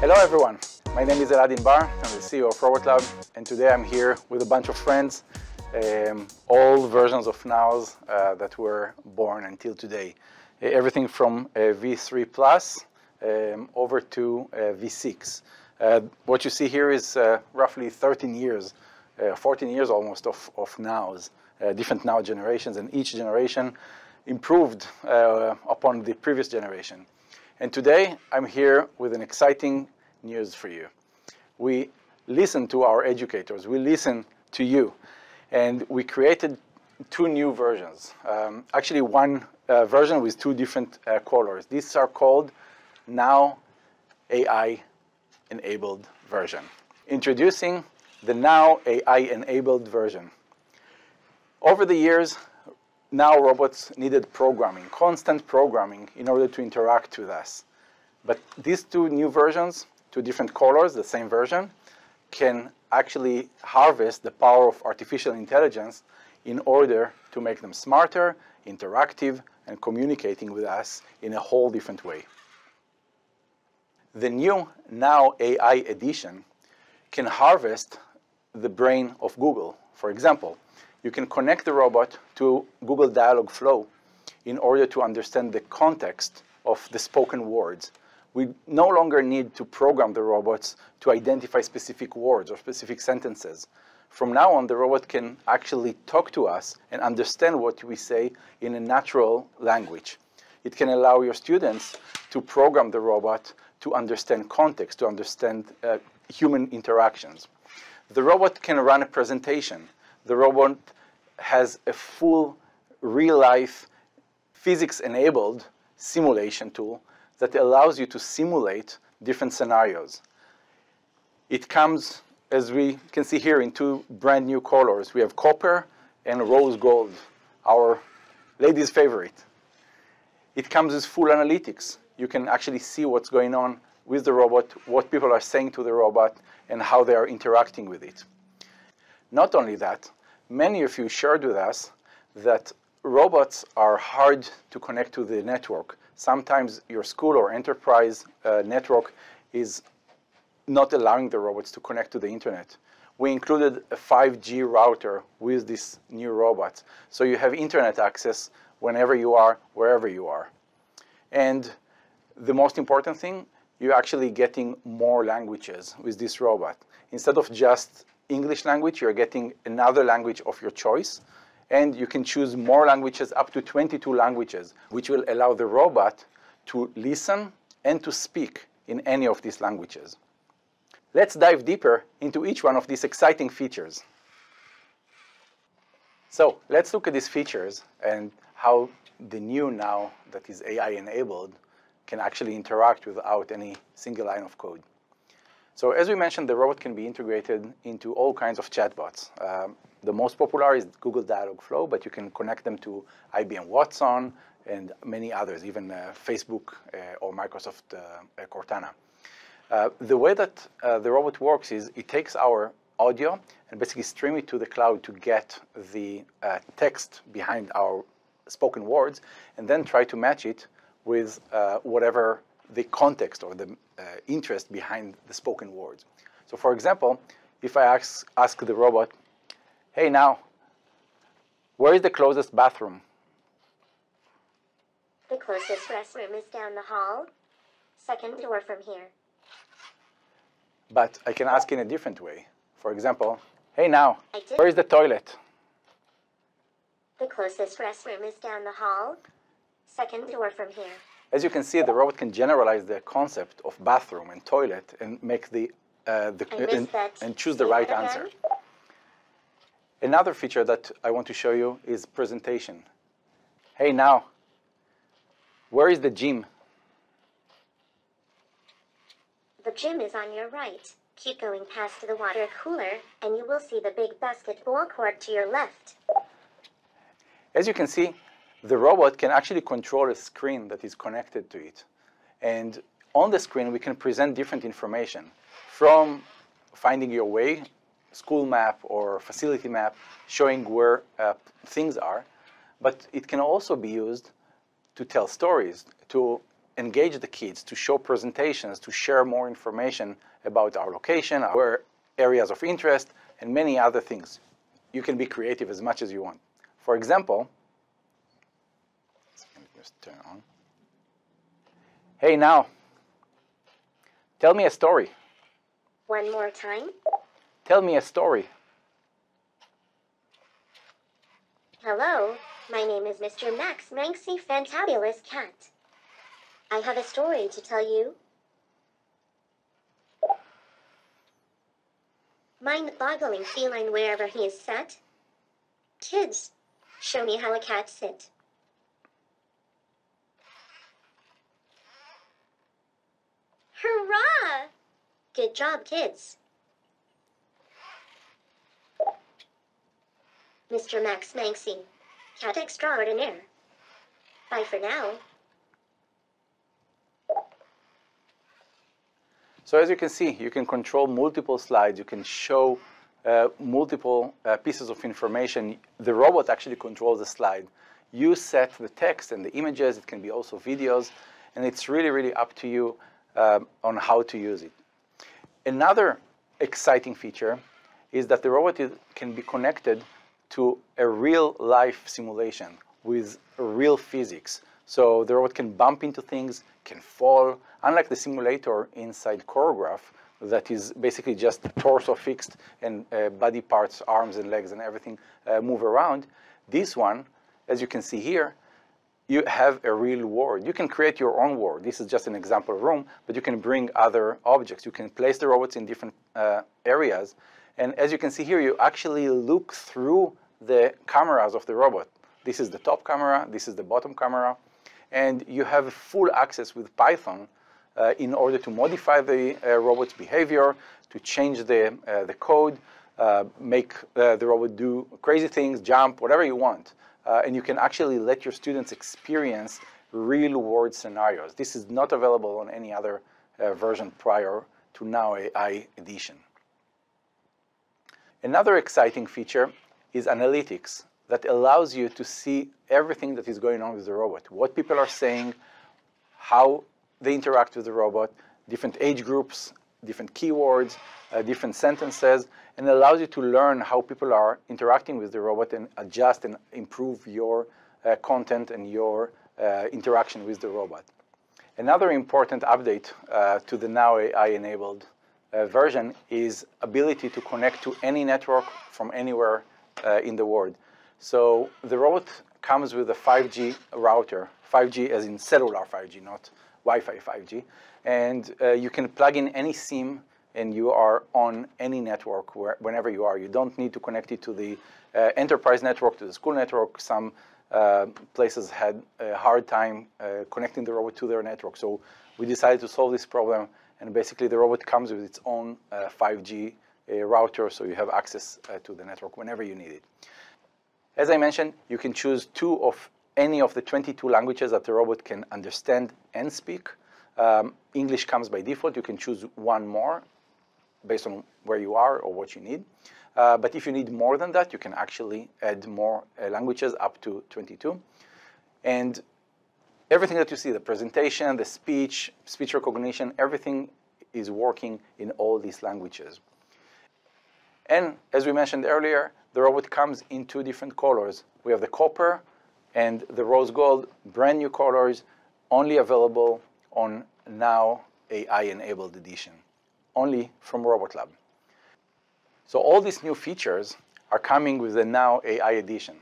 Hello everyone, my name is Elad Inbar, I'm the CEO of RobotLAB, and today I'm here with a bunch of friends, um, all versions of NAOs uh, that were born until today. Uh, everything from uh, V3 Plus um, over to uh, V6. Uh, what you see here is uh, roughly 13 years, 14 years almost of, of NAOs, different NAO generations, and each generation improved upon the previous generation. And today I'm here with an exciting news for you. We listen to our educators, we listen to you, and we created two new versions. Um, actually, one uh, version with two different uh, colors. These are called NAO AI enabled version. Introducing the NAO AI enabled version. Over the years, NAO robots needed programming, constant programming, in order to interact with us. But these two new versions, two different colors, the same version, can actually harvest the power of artificial intelligence in order to make them smarter, interactive, and communicating with us in a whole different way. The new NAO AI edition can harvest the brain of Google. For example, you can connect the robot to Google Dialogflow in order to understand the context of the spoken words. We no longer need to program the robots to identify specific words or specific sentences. From now on, the robot can actually talk to us and understand what we say in a natural language. It can allow your students to program the robot to understand context, to understand uh, human interactions. The robot can run a presentation. The robot has a full real-life physics-enabled simulation tool that allows you to simulate different scenarios. It comes, as we can see here, in two brand new colors. We have copper and rose gold, our ladies' favorite. It comes with full analytics. You can actually see what's going on with the robot, what people are saying to the robot, and how they are interacting with it. Not only that, many of you shared with us that robots are hard to connect to the network. Sometimes your school or enterprise uh, network is not allowing the robots to connect to the internet. We included a 5G router with this new robot. So you have internet access whenever you are, wherever you are. And the most important thing, you're actually getting more languages with this robot. Instead of just English language, you're getting another language of your choice. And you can choose more languages, up to 22 languages, which will allow the robot to listen and to speak in any of these languages. Let's dive deeper into each one of these exciting features. So let's look at these features and how the new NAO that is AI enabled can actually interact without any single line of code. So as we mentioned, the robot can be integrated into all kinds of chatbots. Um, the most popular is Google Dialogflow, but you can connect them to IBM Watson and many others, even uh, Facebook uh, or Microsoft uh, uh Cortana. Uh, the way that uh, the robot works is it takes our audio and basically stream it to the cloud to get the text behind our spoken words, and then try to match it with whatever the context or the uh, interest behind the spoken words. So for example, if I ask, ask the robot, hey NAO, where is the closest bathroom? The closest restroom is down the hall, second door from here. But I can ask in a different way. For example, hey NAO, where is the toilet? The closest restroom is down the hall, second door from here. As you can see, the robot can generalize the concept of bathroom and toilet and make the, uh, the and, and, choose the right answer. Another feature that I want to show you is presentation. Hey NAO, where is the gym? The gym is on your right. Keep going past the water cooler and you will see the big basketball court to your left. As you can see, the robot can actually control a screen that is connected to it. And on the screen, we can present different information from finding your way, school map or facility map, showing where uh, things are. But it can also be used to tell stories, to engage the kids, to show presentations, to share more information about our location, our areas of interest, and many other things. You can be creative as much as you want. For example, just turn on. Hey, NAO, tell me a story. One more time. Tell me a story. Hello, my name is Mr. Max Manxy Fantabulous Cat. I have a story to tell you. Mind-boggling feline wherever he is set. Kids, show me how a cat sit. Hurrah! Good job, kids. Mr. Max Manxy, cat extraordinaire. Bye for now. So as you can see, you can control multiple slides. You can show uh, multiple uh, pieces of information. The robot actually controls the slide. You set the text and the images. It can be also videos. And it's really, really up to you um, on how to use it. Another exciting feature is that the robot is, can be connected to a real life simulation with real physics. So the robot can bump into things, can fall, unlike the simulator inside Choregraphe that is basically just torso fixed and uh, body parts, arms and legs and everything uh, move around. This one, as you can see here, you have a real world. You can create your own world. This is just an example room, but you can bring other objects. You can place the robots in different uh, areas. And as you can see here, you actually look through the cameras of the robot. This is the top camera, this is the bottom camera, and you have full access with Python uh, in order to modify the uh, robot's behavior, to change the, uh, the code, uh, make uh, the robot do crazy things, jump, whatever you want. Uh, and you can actually let your students experience real world scenarios. This is not available on any other version prior to NAO AI edition. Another exciting feature is analytics that allows you to see everything that is going on with the robot, what people are saying, how they interact with the robot, different age groups, different keywords, uh, different sentences, and allows you to learn how people are interacting with the robot and adjust and improve your uh, content and your uh, interaction with the robot. Another important update uh, to the NAO AI-enabled uh, version is ability to connect to any network from anywhere in the world. So the robot comes with a 5G router, 5G as in cellular 5G, not Wi-Fi 5G, and uh, you can plug in any SIM and you are on any network where, whenever you are. You don't need to connect it to the uh, enterprise network, to the school network. Some uh, places had a hard time uh, connecting the robot to their network. So we decided to solve this problem, and basically the robot comes with its own 5G uh, router, so you have access uh, to the network whenever you need it. As I mentioned, you can choose two of any of the 22 languages that the robot can understand and speak. Um, English comes by default. You can choose one more based on where you are or what you need. Uh, but if you need more than that, you can actually add more uh, languages up to 22. And everything that you see, the presentation, the speech, speech recognition, everything is working in all these languages. And as we mentioned earlier, the robot comes in two different colors. We have the copper and the rose gold, brand new colors, only available on NAO AI-enabled edition, only from RobotLAB. So all these new features are coming with the NAO AI edition.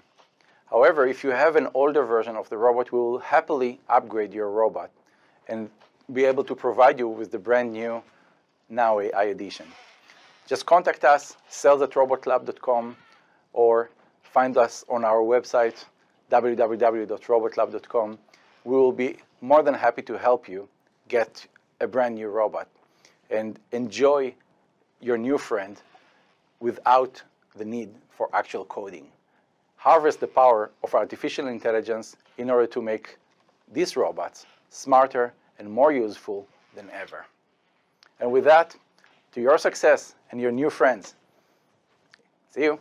However, if you have an older version of the robot, we will happily upgrade your robot and be able to provide you with the brand new NAO AI edition. Just contact us, sales at robotlab.com, or find us on our website, www.robotlab.com. We will be more than happy to help you get a brand new robot and enjoy your new friend without the need for actual coding. Harvest the power of artificial intelligence in order to make these robots smarter and more useful than ever. And with that, to your success and your new friends. See you.